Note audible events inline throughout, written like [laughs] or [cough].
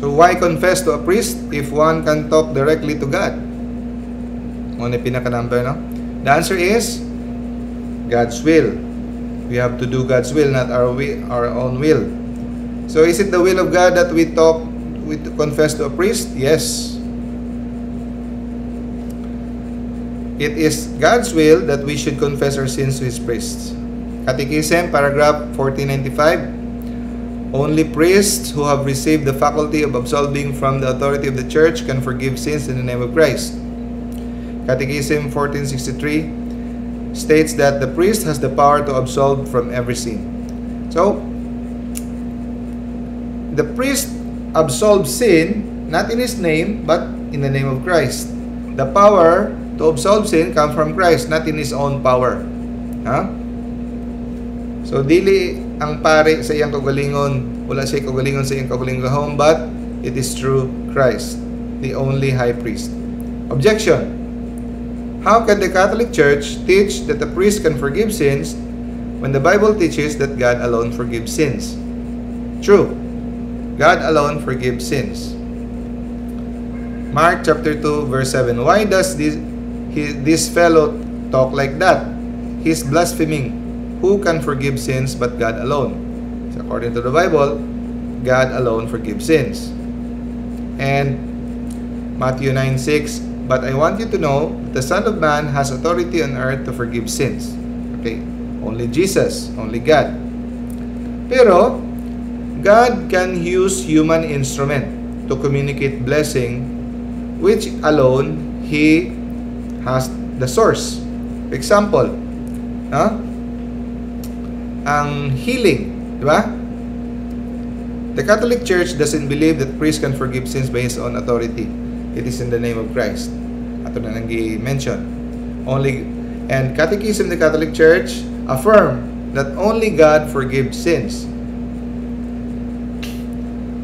So why confess to a priest if one can talk directly to God? Ano yung pinaka-number, no? The answer is God's will. We have to do God's will, not our will, our own will. So is it the will of God that we talk, we confess to a priest? Yes. It is God's will that we should confess our sins to His priests. Catechism, paragraph 1495. Only priests who have received the faculty of absolving from the authority of the church can forgive sins in the name of Christ. Catechism 1463 states that the priest has the power to absolve from every sin. So, the priest absolves sin not in his name but in the name of Christ. The power to absolve sin comes from Christ, not in his own power. Ha? So, dili ang pare sa iyang kagalingon, wala siya kagalingon sa iyang kagalingon, but it is through Christ, the only high priest. Objection. How can the Catholic Church teach that a priest can forgive sins when the Bible teaches that God alone forgives sins? True. God alone forgives sins. Mark chapter 2 verse 7. Why does this he, this fellow talk like that? He's blaspheming. Who can forgive sins but God alone? So according to the Bible, God alone forgives sins. And Matthew 9 6, But I want you to know the Son of Man has authority on earth to forgive sins. Okay, only Jesus, only God. Pero, God can use human instrument to communicate blessing which alone He has the source. Example, huh? Ang healing, di ba? The Catholic Church doesn't believe that priest can forgive sins by his own authority. It is in the name of Christ. Ato na nang mention. Only and Catechism of the Catholic Church affirm that only God forgives sins.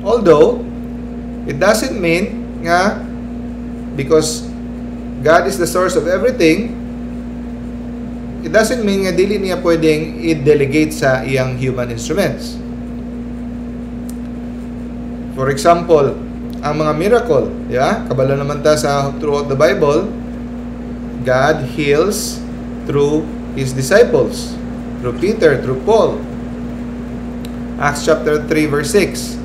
Although it doesn't mean nga because God is the source of everything, it doesn't mean nga dili niya pwedeng i-delegate sa iyang human instruments. For example, ang mga miracle, di ba? Kabalo naman ta sa throughout the Bible, God heals through His disciples, through Peter, through Paul. Acts chapter 3 verse 6.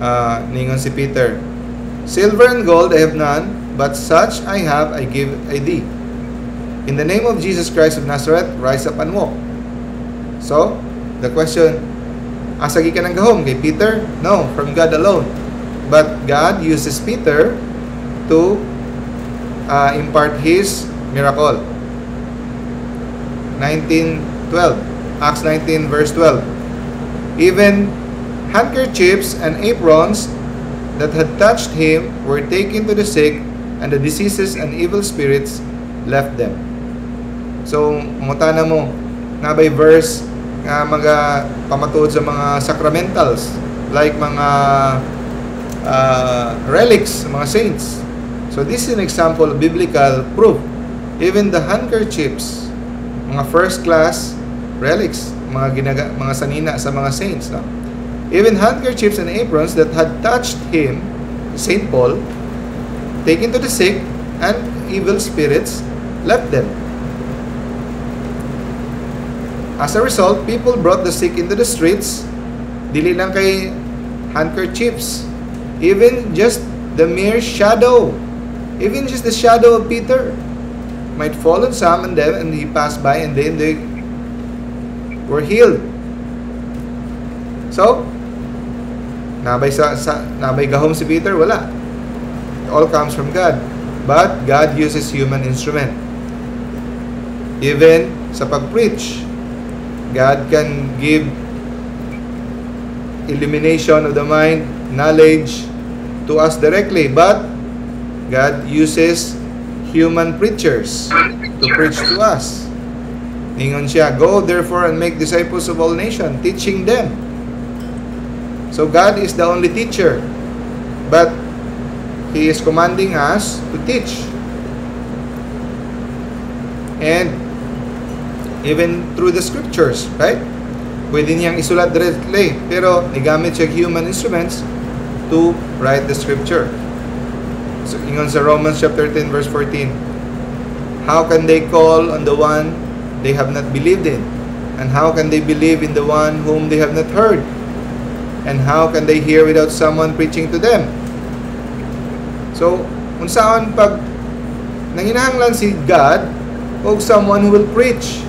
Uh, ningon si Peter, Silver and gold I have none, but such I have I give I thee. In the name of Jesus Christ of Nazareth, rise up and walk. So, the question, asagi ka ng gahom kay Peter? No, from God alone. But God uses Peter to uh, impart His miracle. 19.12 Acts 19 verse 12 Even handkerchiefs and aprons that had touched him were taken to the sick and the diseases and evil spirits left them. So, mutana mo, nga by verse nga mga pamatuod sa mga sacramentals like mga uh, relics, mga saints. So this is an example of biblical proof. Even the handkerchiefs, mga first class relics, mga ginaga, mga sanina sa mga saints. No? Even handkerchiefs and aprons that had touched him, Saint Paul, taken to the sick, and evil spirits left them. As a result, people brought the sick into the streets, dili lang kay handkerchiefs, even just the mere shadow, even just the shadow of Peter might fall on some and them and he passed by and then they were healed. So, nabay sa, sa nabay gahom si Peter wala. It all comes from God. But God uses human instrument. Even sa pag-preach, God can give illumination of the mind, knowledge to us directly, but God uses human preachers to preach to us. Ningon siya, Go therefore and make disciples of all nations, teaching them. So God is the only teacher, but He is commanding us to teach. And even through the scriptures, right? Pwede niyang isulat directly, pero nigamit siya human instruments to write the scripture. So, ingon sa Romans chapter 10 verse 14, How can they call on the one they have not believed in? And how can they believe in the one whom they have not heard? And how can they hear without someone preaching to them? So, unsaon pag nanginahanglan si God o someone who will preach.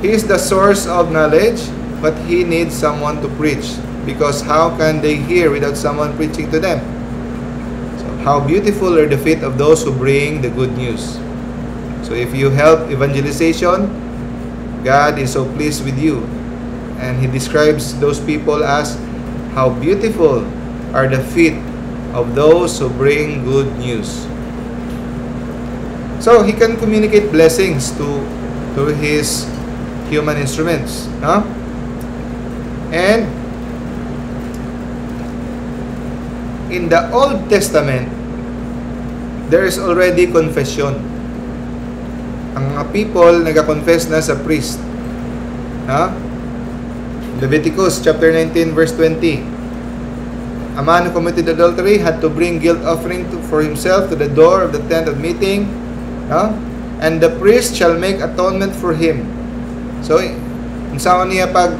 He is the source of knowledge, but he needs someone to preach. Because how can they hear without someone preaching to them? So, how beautiful are the feet of those who bring the good news. So if you help evangelization, God is so pleased with you. And He describes those people as how beautiful are the feet of those who bring good news. So He can communicate blessings to, to His human instruments. Huh? And in the Old Testament, there is already confession ang mga people nag-confess na sa priest. Ha? Leviticus chapter 19 verse 20. A man who committed adultery had to bring guilt offering to, for himself to the door of the tent of meeting. Ha? And the priest shall make atonement for him. So, kung saan niya pag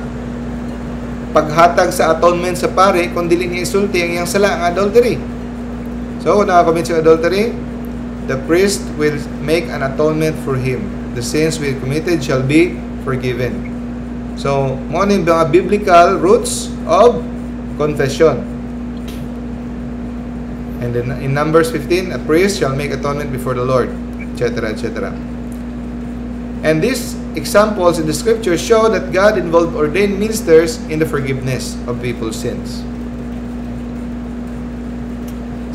paghatag sa atonement sa pare, kung dili niya isulti ang iyang sala, ang adultery. So, kung nakakommit sa adultery, the priest will make an atonement for him. The sins we committed shall be forgiven. So, mo ni mga biblical roots of confession. And then in Numbers 15, a priest shall make atonement before the Lord, etc., etc. And these examples in the scripture show that God involved ordained ministers in the forgiveness of people's sins.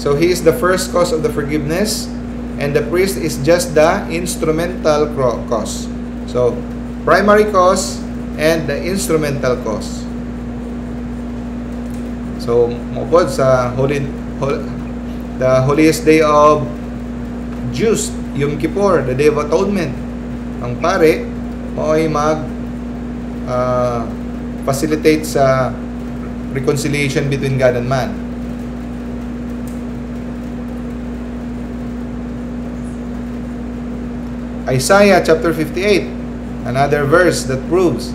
So he is the first cause of the forgiveness and the priest is just the instrumental cause. So, primary cause and the instrumental cause. So, mupod sa holy, holy the holiest day of Jews, Yom Kippur, the Day of Atonement. Ang pare, ay mag uh, facilitate sa reconciliation between God and man. Isaiah chapter 58, another verse that proves,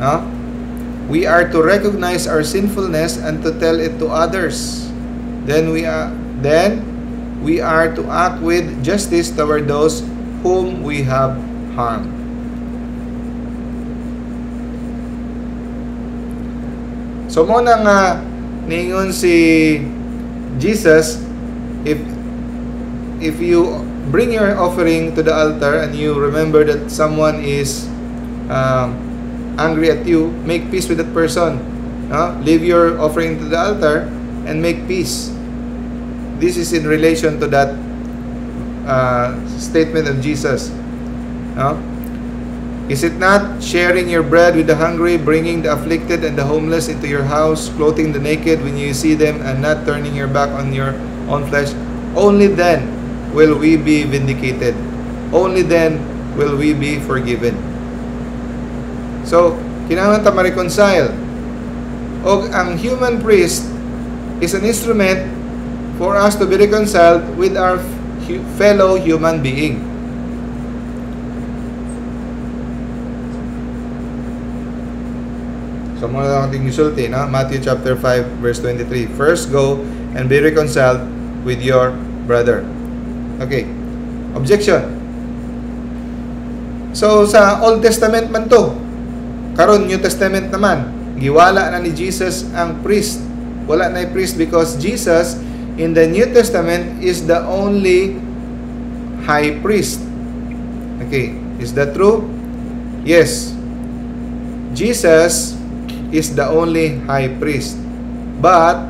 no? we are to recognize our sinfulness and to tell it to others. Then we are then we are to act with justice toward those whom we have harmed. So mo nang uh, ningon si Jesus if if you bring your offering to the altar and you remember that someone is um, angry at you, make peace with that person. Uh, leave your offering to the altar and make peace. This is in relation to that uh, statement of Jesus. Uh, is it not sharing your bread with the hungry, bringing the afflicted and the homeless into your house, clothing the naked when you see them, and not turning your back on your own flesh? Only then will we be vindicated. Only then will we be forgiven. So, kinahanglan ta ma-reconcile. O ang human priest is an instrument for us to be reconciled with our fellow human being. So, muna ating isulti, no? Matthew chapter 5, verse 23. First, go and be reconciled with your brother. Okay. Objection. So sa Old Testament man to. Karon New Testament naman. Giwala na ni Jesus ang priest. Wala na priest because Jesus in the New Testament is the only high priest. Okay, is that true? Yes. Jesus is the only high priest. But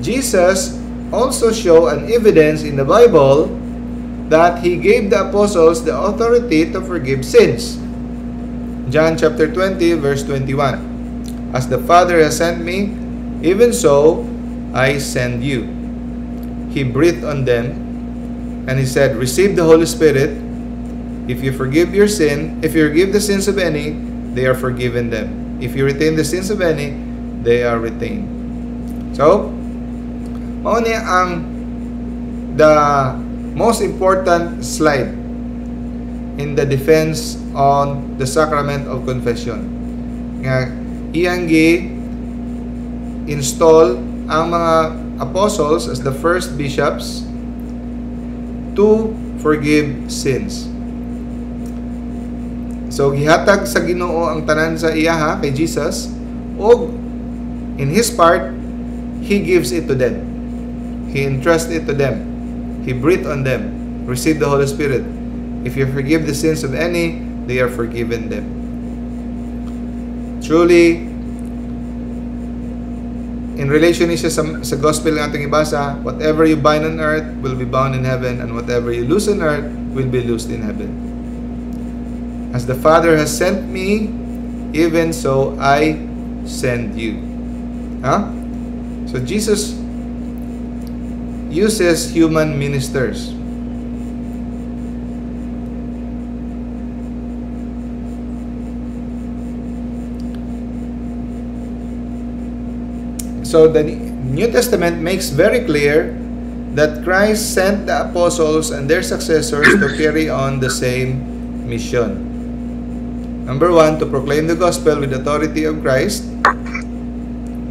Jesus also show an evidence in the Bible that He gave the apostles the authority to forgive sins. John chapter 20 verse 21. As the Father has sent me, even so I send you. He breathed on them and he said, Receive the Holy Spirit. If you forgive your sin, if you forgive the sins of any, they are forgiven them. If you retain the sins of any, they are retained. So, mao ang the most important slide in the defense on the sacrament of confession. Nga iyang gi install ang mga apostles as the first bishops to forgive sins. So gihatag sa Ginoo ang tanan sa iyaha kay Jesus o in his part he gives it to them. He entrusts it to them. He breathed on them. Receive the Holy Spirit. If you forgive the sins of any, they are forgiven them. Truly, in relation niya sa, sa gospel ng ating ibasa, whatever you bind on earth will be bound in heaven, and whatever you loose on earth will be loosed in heaven. As the Father has sent me, even so I send you. Huh? So Jesus uses human ministers. So the New Testament makes very clear that Christ sent the apostles and their successors to carry on the same mission. Number one, to proclaim the gospel with authority of Christ.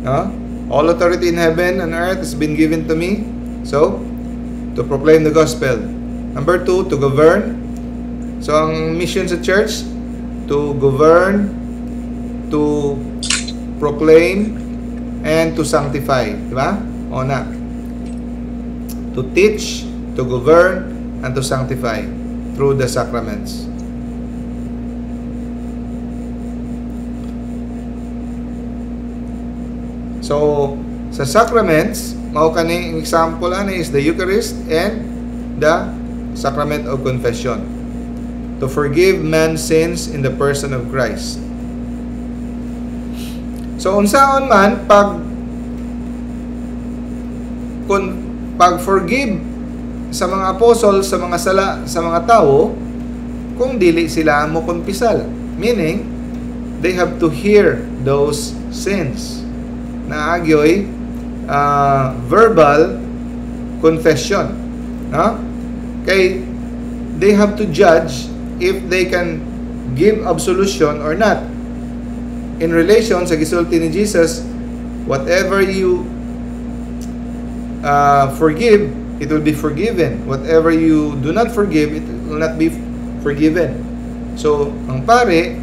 No? All authority in heaven and earth has been given to me. So, to proclaim the gospel. Number two, to govern. So, ang mission sa church, to govern, to proclaim, and to sanctify. Di ba? O na. To teach, to govern, and to sanctify through the sacraments. So, sa sacraments, mao kaning example ani is the Eucharist and the sacrament of confession. To forgive man's sins in the person of Christ. So unsaon man pag kun pag forgive sa mga apostol sa mga sala sa mga tao kung dili sila mo kumpisal meaning they have to hear those sins na agyoy uh, verbal confession no? kay they have to judge if they can give absolution or not in relation sa gisulti ni Jesus, whatever you uh, forgive, it will be forgiven. Whatever you do not forgive, it will not be forgiven. So, ang pare,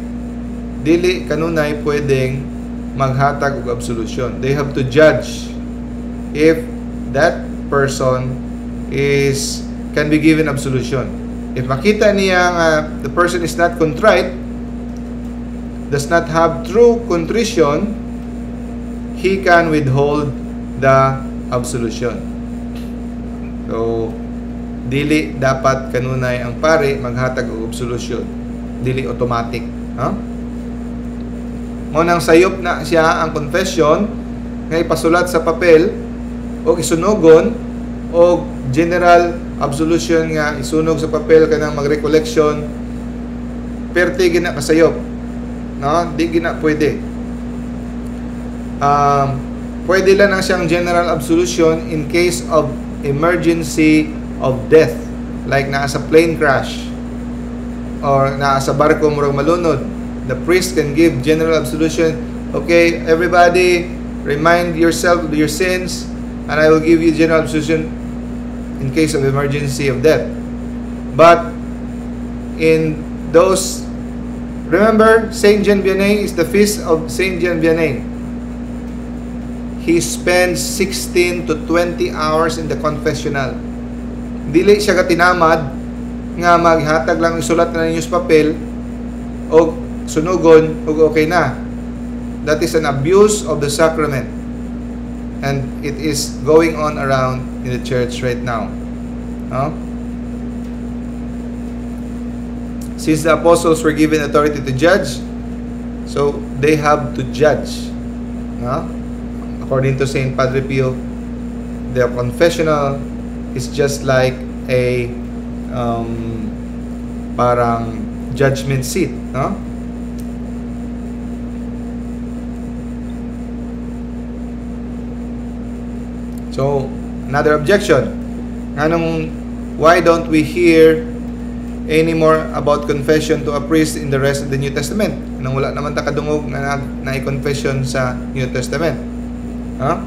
dili kanunay pwedeng maghatag og absolution. They have to judge if that person is can be given absolution. If makita niya nga the person is not contrite, does not have true contrition, he can withhold the absolution. So, dili dapat kanunay ang pare maghatag og absolution. Dili automatic. Ha? Huh? Mo nang sayop na siya ang confession nga ipasulat sa papel o isunugon o general absolution nga isunog sa papel kanang magrecollection. Perti gina kasayop. No? Di gina pwede. Um, pwede lang na siyang general absolution in case of emergency of death. Like naa sa plane crash or naa sa barko murag malunod the priest can give general absolution okay everybody remind yourself of your sins and I will give you general absolution in case of emergency of death but in those Remember, Saint Jean Vianney is the feast of Saint Jean Vianney. He spends 16 to 20 hours in the confessional. Dili siya katinamad nga maghatag lang isulat na ninyo sa papel o sunugon o okay na. That is an abuse of the sacrament. And it is going on around in the church right now. No? Since the apostles were given authority to judge, so they have to judge. No? According to Saint Padre Pio, the confessional is just like a um, parang judgment seat. No? So, another objection. Anong, why don't we hear anymore about confession to a priest in the rest of the New Testament? Anong wala naman takadungog na na-confession sa New Testament? Huh?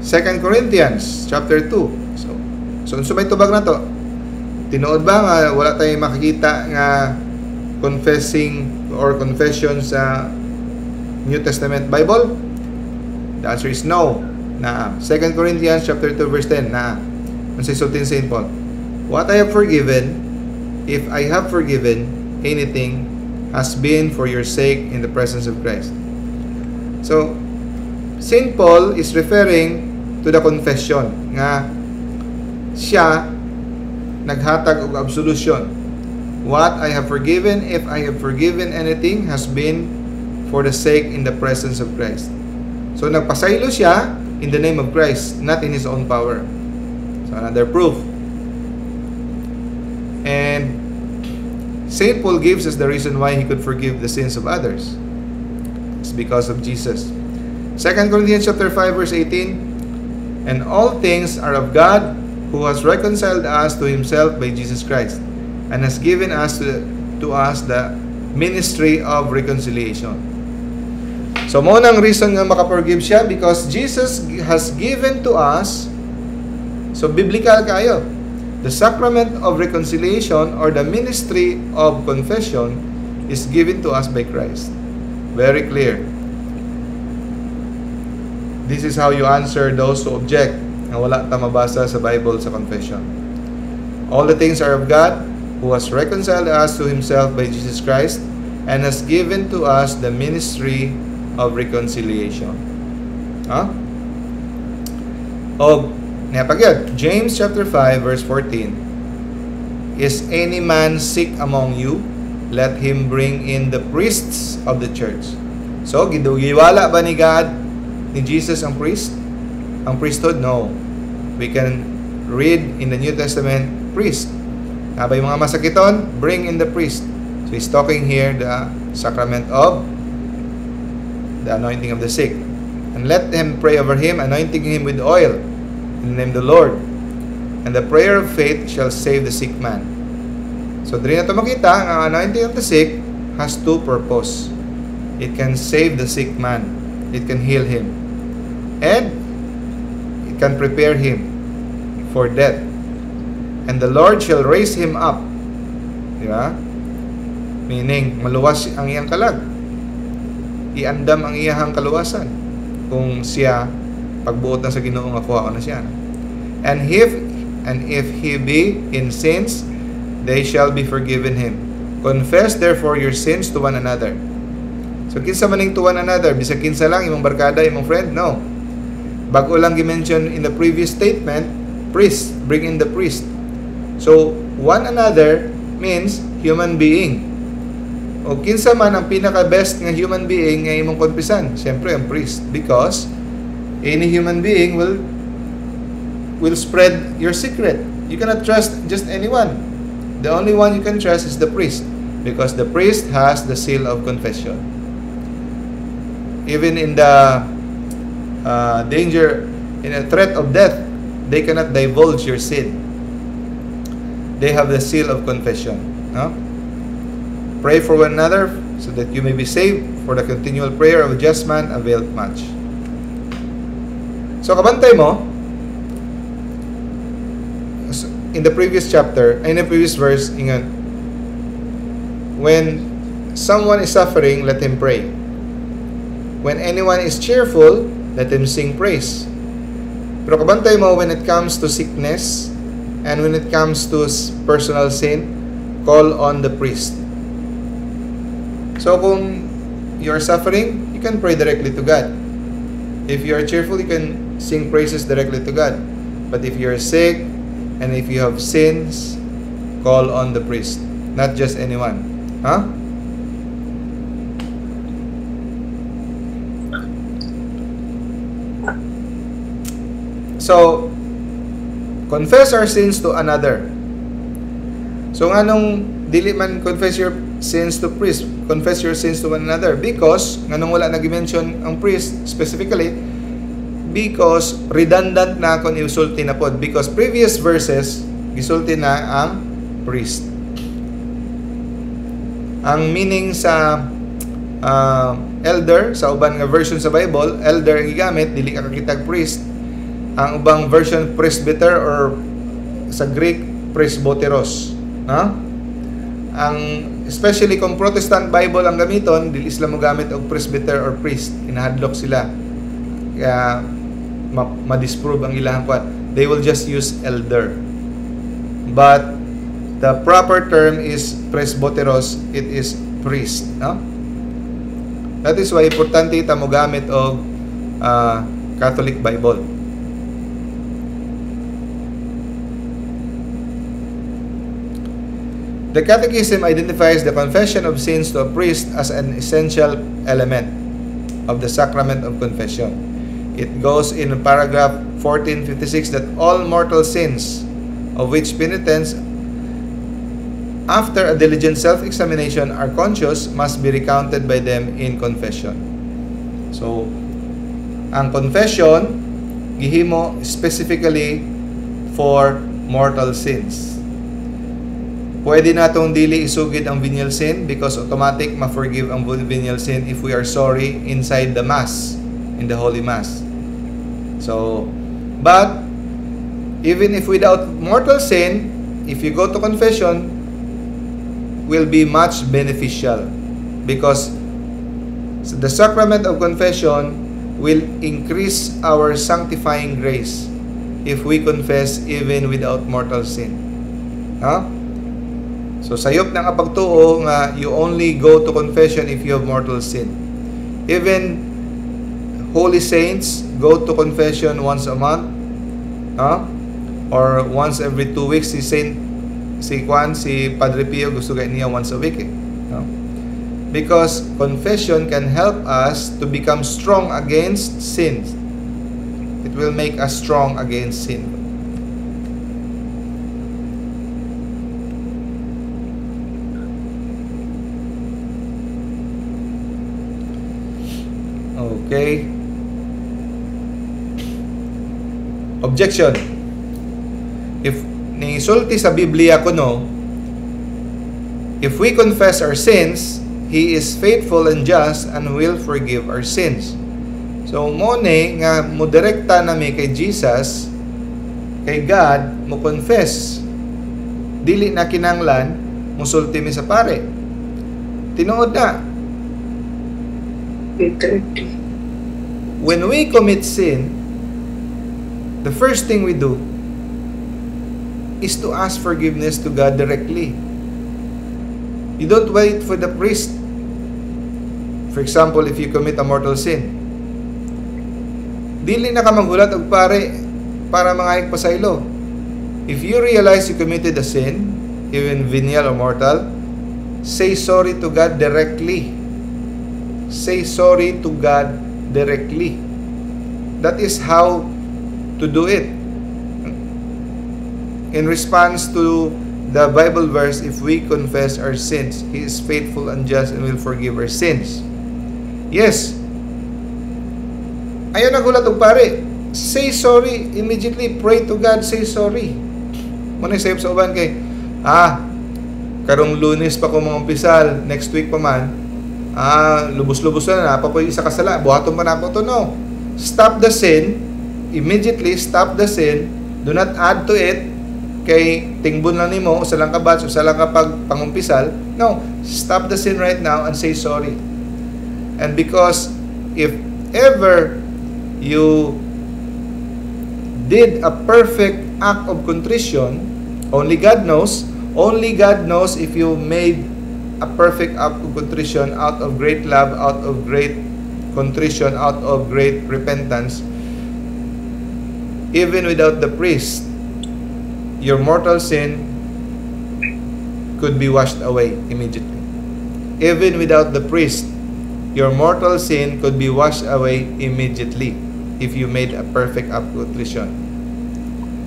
2 Corinthians chapter 2. So, so unsa may tubag na to? Tinuod ba nga wala tayong makikita nga confessing or confession sa New Testament Bible? The answer is no. Na 2 Corinthians chapter 2 verse 10 na ang sultin St. Paul. What I have forgiven, if I have forgiven anything, has been for your sake in the presence of Christ. So, St. Paul is referring to the confession nga siya naghatag og absolution. What I have forgiven, if I have forgiven anything, has been for the sake in the presence of Christ. So nagpasaylo siya in the name of Christ, not in his own power. So another proof. And St. Paul gives us the reason why he could forgive the sins of others. It's because of Jesus. 2 Corinthians chapter 5 verse 18 And all things are of God who has reconciled us to himself by Jesus Christ and has given us to, to us the ministry of reconciliation. So mo nang reason nga makaforgive siya because Jesus has given to us so biblical kayo the sacrament of reconciliation or the ministry of confession is given to us by Christ. Very clear. This is how you answer those who object na wala ta mabasa sa Bible sa confession. All the things are of God who has reconciled us to Himself by Jesus Christ and has given to us the ministry of reconciliation. Huh? O, napagyod, James chapter 5 verse 14 Is any man sick among you? Let him bring in the priests of the church. So, gidugiwala ba ni God ni Jesus ang priest? Ang priesthood? No. We can read in the New Testament, priest. Habay mga masakiton, bring in the priest. So he's talking here the sacrament of the anointing of the sick. And let him pray over him, anointing him with oil in the name of the Lord. And the prayer of faith shall save the sick man. So, diri na ito makita, ang anointing of the sick has two purpose. It can save the sick man. It can heal him. And it can prepare him for death. And the Lord shall raise him up. Di ba? Meaning, maluwas ang iyang kalag. Iandam ang iyahang kaluwasan. Kung siya, pagbuot na sa ginoo nga kuha na siya. And if, and if he be in sins, they shall be forgiven him. Confess therefore your sins to one another. So kinsa maning to one another, bisag kinsa lang imong barkada, imong friend, no. Bago lang gi-mention in the previous statement, priest, bring in the priest. So one another means human being. O kinsa man ang pinaka best nga human being nga imong konpisan? Siyempre ang priest because any human being will will spread your secret. You cannot trust just anyone. The only one you can trust is the priest because the priest has the seal of confession. Even in the uh, danger, in a threat of death, they cannot divulge your sin. They have the seal of confession. No? Pray for one another so that you may be saved, for the continual prayer of a just man availeth much. So kabantay mo, in the previous chapter, in the previous verse, ingat, when someone is suffering, let him pray. When anyone is cheerful, let him sing praise. Pero kabantay mo, when it comes to sickness, and when it comes to personal sin, call on the priest. So kung you're suffering, you can pray directly to God. If you are cheerful, you can sing praises directly to God. But if you're sick, and if you have sins, call on the priest, not just anyone. Huh? So, confess our sins to another. So, nga nung dili man confess your sins to priest, confess your sins to one another because nga nung wala nag-mention ang priest specifically, because redundant na kung isulti na pod because previous verses gisulti na ang priest. Ang meaning sa uh, elder sa uban nga version sa Bible, elder ang gigamit dili ka kakitag priest. Ang ubang version presbyter or sa Greek presbyteros, no? Ang especially kung Protestant Bible ang gamiton, dili sila mo gamit og presbyter or priest, inahadlok sila. Kaya ma-disprove ang ilang kwat. They will just use elder. But the proper term is presbyteros, it is priest, no? That is why importante ita mo gamit og uh, Catholic Bible. The Catechism identifies the confession of sins to a priest as an essential element of the sacrament of confession. It goes in paragraph 1456 that all mortal sins of which penitents after a diligent self-examination are conscious must be recounted by them in confession. So, ang confession gihimo specifically for mortal sins. Pwede natong dili isugid ang venial sin because automatic ma-forgive ang venial sin if we are sorry inside the Mass, in the Holy Mass. So, but, even if without mortal sin, if you go to confession, will be much beneficial because the sacrament of confession will increase our sanctifying grace if we confess even without mortal sin. Huh? So sayop ng apagtuo nga you only go to confession if you have mortal sin. Even holy saints go to confession once a month. Huh? Or once every two weeks si Saint si Juan, si Padre Pio gusto kay niya once a week. Eh. No? Because confession can help us to become strong against sin. It will make us strong against sin. Okay. Objection. If nisulti sa Biblia ko no, if we confess our sins, He is faithful and just and will forgive our sins. So, mo ni nga mo direkta na mi kay Jesus, kay God, mo confess. Dili na kinanglan, musulti mi sa pare. Tinuod na. 8.30. when we commit sin, the first thing we do is to ask forgiveness to God directly. You don't wait for the priest. For example, if you commit a mortal sin, dili na ka manghulat og pare para mangayag pasaylo. If you realize you committed a sin, even venial or mortal, say sorry to God directly. Say sorry to God directly. That is how to do it. In response to the Bible verse, if we confess our sins, He is faithful and just and will forgive our sins. Yes. Ayaw nagulat og pare. Say sorry. Immediately pray to God. Say sorry. Muna sa uban kay, ah, karong lunes pa ko mga umpisal, next week pa man, ah, lubos-lubos na na, papoy isa kasala, buhaton pa na ako to, no. Stop the sin, immediately stop the sin, do not add to it, kay tingbon lang nimo usa lang ka batch usa lang ka pag pangumpisal no stop the sin right now and say sorry and because if ever you did a perfect act of contrition only God knows only God knows if you made a perfect act of contrition out of great love, out of great contrition, out of great repentance, even without the priest, your mortal sin could be washed away immediately. Even without the priest, your mortal sin could be washed away immediately if you made a perfect act of contrition.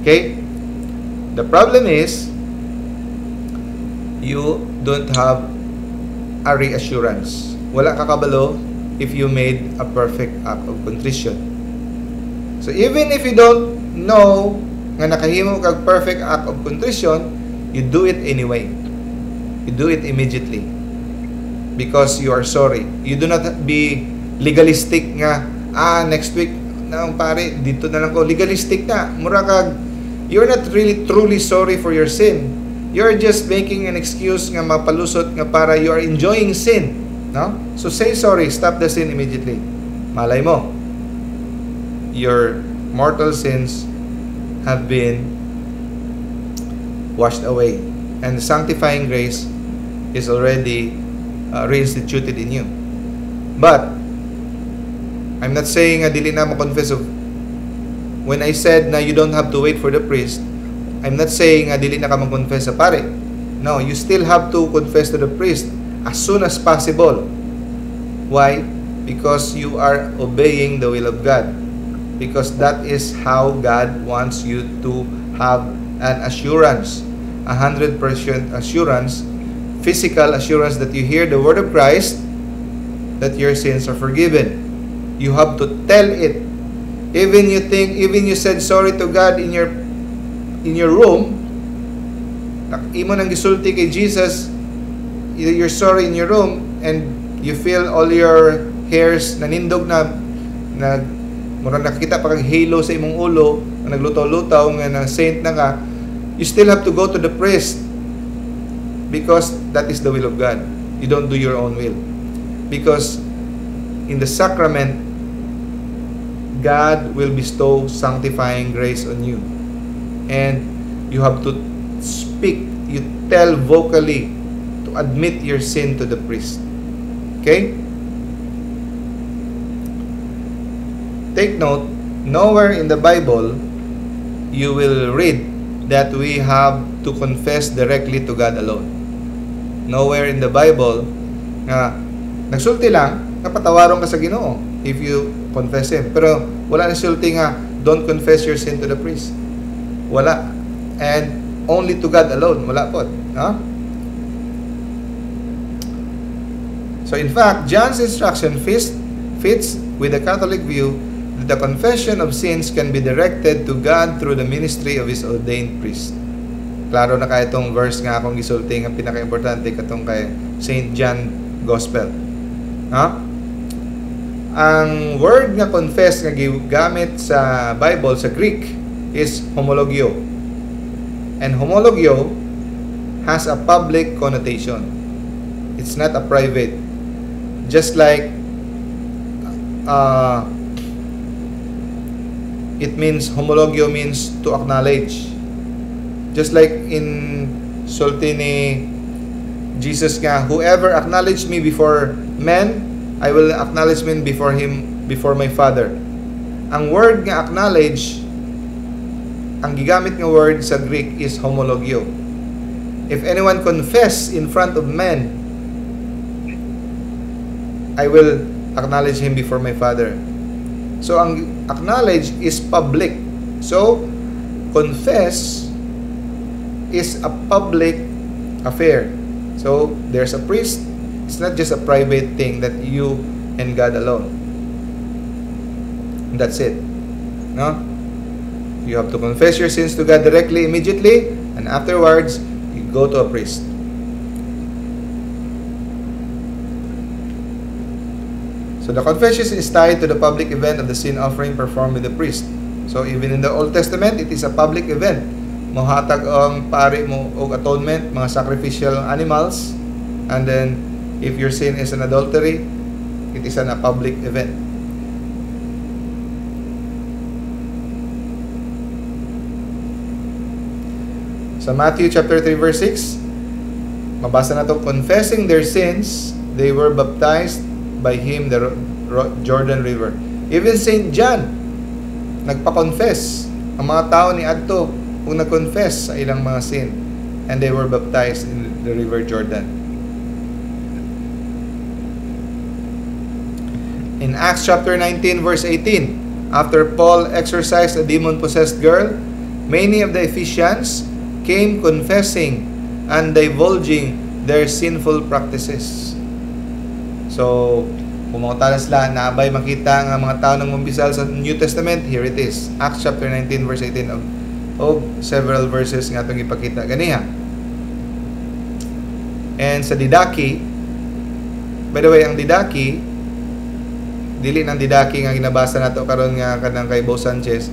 Okay? The problem is, you don't have a reassurance. Wala ka kabalo if you made a perfect act of contrition. So even if you don't know nga nakahimo kag perfect act of contrition, you do it anyway. You do it immediately. Because you are sorry. You do not be legalistic nga, ah, next week, na pare, dito na lang ko. Legalistic na. Mura kag, you're not really truly sorry for your sin. You're just making an excuse nga mapalusot nga para you are enjoying sin. No? So say sorry, stop the sin immediately. Malay mo, your mortal sins have been washed away. And sanctifying grace is already uh, reinstituted in you. But, I'm not saying nga dili na mo confess of when I said na you don't have to wait for the priest, I'm not saying nga dili na ka mag-confess sa pare. No, you still have to confess to the priest as soon as possible. Why? Because you are obeying the will of God. Because that is how God wants you to have an assurance, a hundred percent assurance, physical assurance that you hear the word of Christ, that your sins are forgiven. You have to tell it. Even you think, even you said sorry to God in your in your room, imo nang gisulti kay Jesus, you're sorry in your room, and you feel all your hairs nanindog na na mura nakita pa kag halo sa imong ulo na naglutaw-lutaw nga na saint na ka you still have to go to the priest because that is the will of God. You don't do your own will. Because in the sacrament God will bestow sanctifying grace on you and you have to speak you tell vocally to admit your sin to the priest okay take note, nowhere in the Bible you will read that we have to confess directly to God alone. Nowhere in the Bible nga nagsulti lang, napatawaron ka sa Ginoo if you confess Him. Pero wala na sulti nga, don't confess your sin to the priest. Wala. And only to God alone. Wala po. No? So in fact, John's instruction fits, fits with the Catholic view the confession of sins can be directed to God through the ministry of His ordained priest. Klaro na kaya itong verse nga akong gisulti ang pinaka-importante katong kay St. John Gospel. Ha? Ang word nga confess nga gigamit sa Bible sa Greek is homologio. And homologio has a public connotation. It's not a private. Just like uh, it means homologio means to acknowledge just like in sulti ni Jesus nga whoever acknowledge me before men I will acknowledge men before him before my father ang word nga acknowledge ang gigamit nga word sa Greek is homologio if anyone confess in front of men I will acknowledge him before my father So, ang acknowledge is public. So, confess is a public affair. So, there's a priest. It's not just a private thing that you and God alone. That's it. No? You have to confess your sins to God directly, immediately, and afterwards, you go to a priest. So the confession is tied to the public event of the sin offering performed with the priest. So even in the Old Testament, it is a public event. Mohatag ang pari mo og atonement, mga sacrificial animals. And then, if your sin is an adultery, it is an a public event. Sa Matthew chapter 3 verse 6, mabasa na to, confessing their sins, they were baptized by him the Jordan River. Even St. John, nagpa-confess. Ang mga tao ni Adto, kung nag-confess sa ilang mga sin, and they were baptized in the River Jordan. In Acts chapter 19 verse 18, after Paul exorcised a demon-possessed girl, many of the Ephesians came confessing and divulging their sinful practices. So, Pumunta na sila, naabay makita nga mga tao ng mumbisal sa New Testament, here it is. Acts chapter 19 verse 18 of, of several verses nga itong ipakita. Ganiha. And sa Didaki, by the way, ang Didaki, dili ng Didaki nga ginabasa nato karon nga kanang kay Bo Sanchez,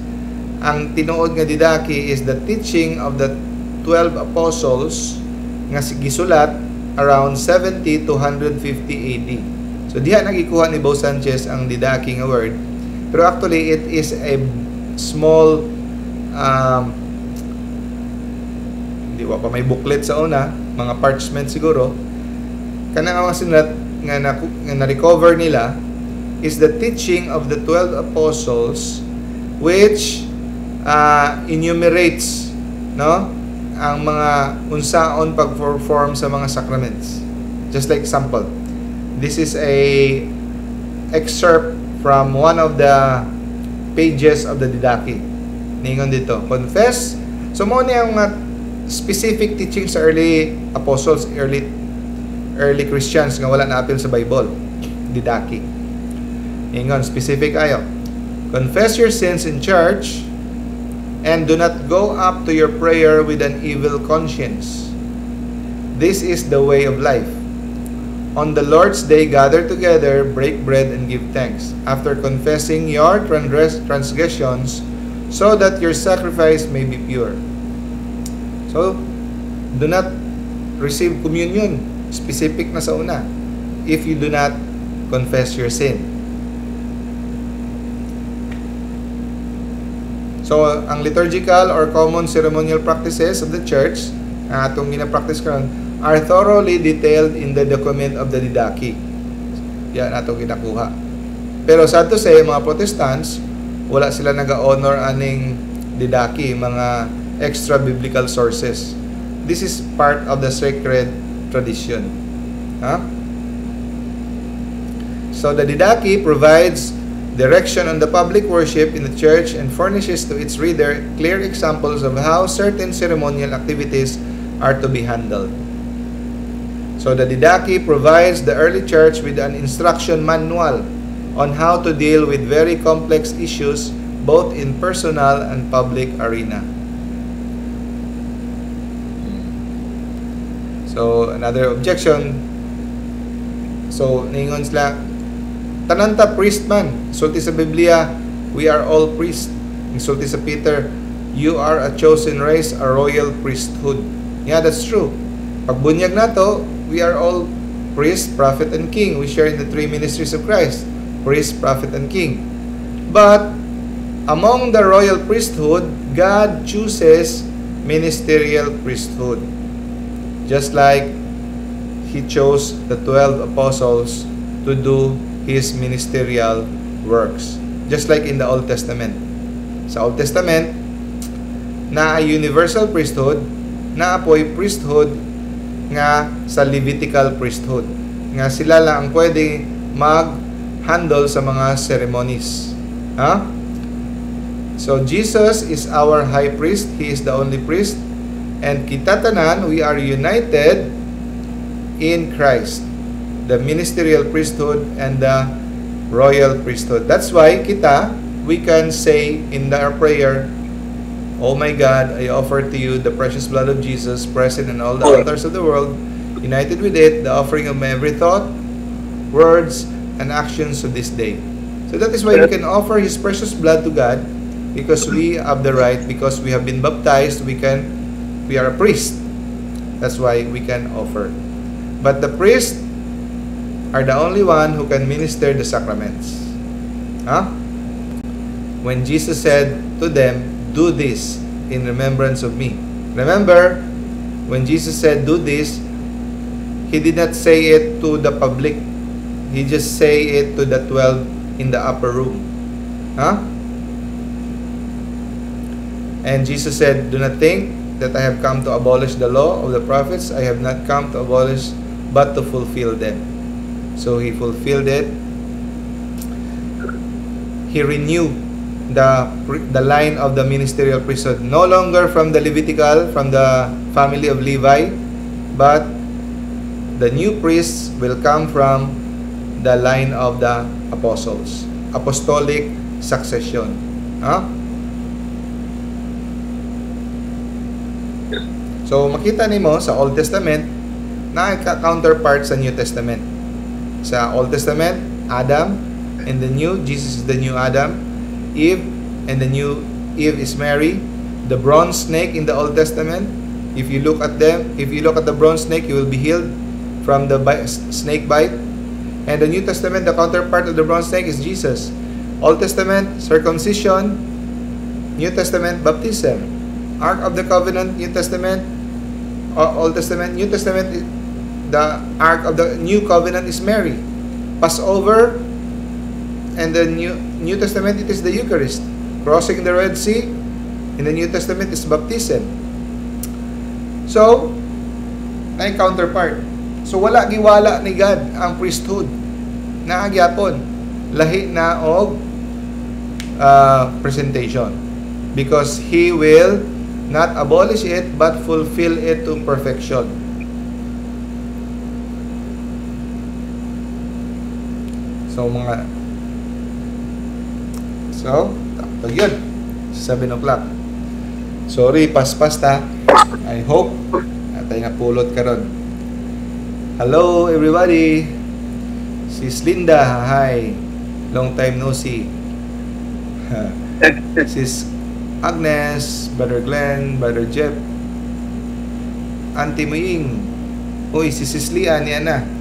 ang tinuod nga Didaki is the teaching of the 12 apostles nga gisulat around 70 to 150 AD. So diha nagikuha ni Bo Sanchez ang Didaki nga word. Pero actually it is a small um, di pa may booklet sa una, mga parchment siguro. Kanang mga sinulat nga na, nga na-recover nila is the teaching of the 12 apostles which uh, enumerates no ang mga unsaon pag-perform sa mga sacraments. Just like example this is a excerpt from one of the pages of the Didache ningon dito confess. So mo ni ang mga specific teaching sa early apostles early early Christians nga wala na apil sa Bible Didache Ingon, specific ayo. Confess your sins in church and do not go up to your prayer with an evil conscience. This is the way of life. On the Lord's day, gather together, break bread, and give thanks. After confessing your transgressions, so that your sacrifice may be pure. So, do not receive communion. Specific na sa una. If you do not confess your sin. So, ang liturgical or common ceremonial practices of the church na atong gina-practice karon are thoroughly detailed in the document of the Didache. Yan atong ginakuha. Pero sad to say, mga Protestants, wala sila naga-honor aning Didache, mga extra biblical sources. This is part of the sacred tradition. Ha? So the Didache provides direction on the public worship in the church and furnishes to its reader clear examples of how certain ceremonial activities are to be handled. So the Didache provides the early church with an instruction manual on how to deal with very complex issues both in personal and public arena. So another objection. So ningon sila Tananta priest man. Sulti sa Biblia, we are all priest. Sulti sa Peter, you are a chosen race, a royal priesthood. Yeah, that's true. Pagbunyag nato, we are all priest, prophet, and king. We share in the three ministries of Christ. Priest, prophet, and king. But, among the royal priesthood, God chooses ministerial priesthood. Just like He chose the 12 apostles to do His ministerial works. Just like in the Old Testament. Sa Old Testament, na universal priesthood, na apoy priesthood nga sa Levitical priesthood. Nga sila lang ang pwede mag-handle sa mga ceremonies. Ha? So Jesus is our high priest. He is the only priest. And kita tanan, we are united in Christ the ministerial priesthood and the royal priesthood. That's why kita, we can say in our prayer, Oh my God, I offer to you the precious blood of Jesus present in all the altars of the world, united with it, the offering of my every thought, words, and actions of this day. So that is why we can offer His precious blood to God because we have the right, because we have been baptized, we can, we are a priest. That's why we can offer. But the priest are the only one who can minister the sacraments. Huh? When Jesus said to them, Do this in remembrance of me. Remember, when Jesus said, Do this, He did not say it to the public. He just say it to the 12 in the upper room. Huh? And Jesus said, Do not think that I have come to abolish the law of the prophets. I have not come to abolish, but to fulfill them. So he fulfilled it. He renewed the the line of the ministerial priesthood, no longer from the Levitical, from the family of Levi, but the new priests will come from the line of the apostles. Apostolic succession. Ha? So, makita nimo sa Old Testament na counterpart sa New Testament. Sa Old Testament, Adam, and the New, Jesus is the new Adam. Eve, and the new Eve is Mary. The bronze snake in the Old Testament, if you look at them, if you look at the bronze snake, you will be healed from the snake bite. And the New Testament, the counterpart of the bronze snake is Jesus. Old Testament, circumcision. New Testament, baptism. Ark of the Covenant, New Testament. Old Testament, New Testament, the Ark of the New Covenant is Mary. Passover, and the New, New Testament, it is the Eucharist. Crossing the Red Sea, in the New Testament, is baptism. So, na counterpart. So, wala giwala ni God ang priesthood na agyapon lahi na og uh, presentation because he will not abolish it but fulfill it to perfection so mga so pag yun. 7 o'clock. Sorry paspas ta. I hope atay nga pulot karon hello everybody. Sis Linda hi. Long time no see. [laughs] Sis Agnes, Brother Glenn, Brother Jeff, Auntie Maying. Uy, si Sis Lian, yan na.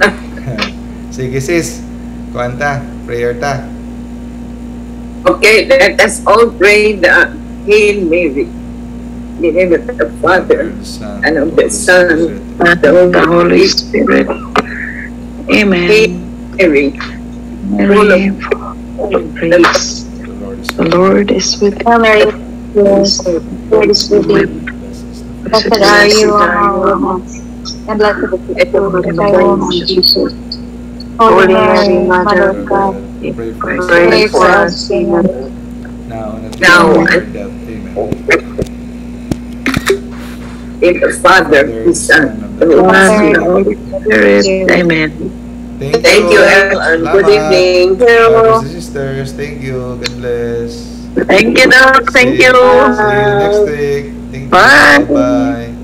[laughs] Sige sis, kuwanta, prayer ta. Okay, let us all pray the Hail Mary. In the name of the Father, Son, and of the Son, and of the Holy Spirit. Hail Amen. Mary, Mary, full of grace. The Lord is The Lord is with Hail Mary, yes, Lord is with thee. blessed. Blessed are you among women, and blessed is the fruit of thy womb, Jesus. Holy Mary, Mother of God, Pray for us. pray for us sinners, Now and at the hour of our death. Amen. in the Father, the Son, and the Holy Spirit. the Holy Spirit. Amen. Thank, Thank you, everyone. Good evening. Brothers and sisters, thank you. God bless. Thank you, Doc. Thank you. See you next week. Thank you. Bye. Bye.